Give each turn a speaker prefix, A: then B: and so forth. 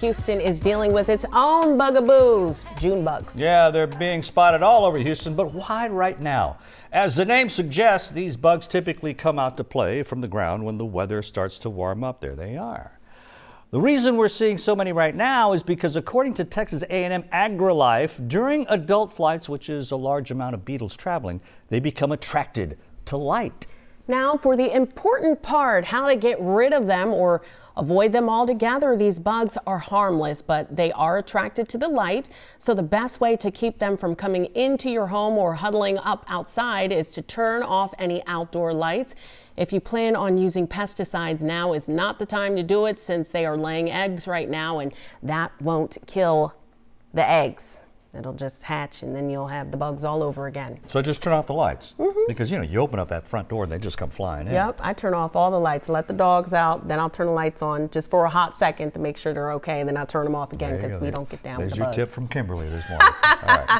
A: Houston is dealing with its own bugaboos, June bugs.
B: Yeah, they're being spotted all over Houston, but why right now? As the name suggests, these bugs typically come out to play from the ground when the weather starts to warm up. There they are. The reason we're seeing so many right now is because according to Texas A&M AgriLife, during adult flights, which is a large amount of beetles traveling, they become attracted to light.
A: Now, for the important part, how to get rid of them or avoid them altogether. These bugs are harmless, but they are attracted to the light. So the best way to keep them from coming into your home or huddling up outside is to turn off any outdoor lights. If you plan on using pesticides, now is not the time to do it since they are laying eggs right now and that won't kill the eggs. It'll just hatch and then you'll have the bugs all over again.
B: So just turn off the lights mm -hmm. because you know you open up that front door and they just come flying in.
A: Yep, I turn off all the lights, let the dogs out, then I'll turn the lights on just for a hot second to make sure they're okay, and then I'll turn them off again because we don't get down
B: There's
A: with
B: the
A: your
B: tip from Kimberly this morning. all right.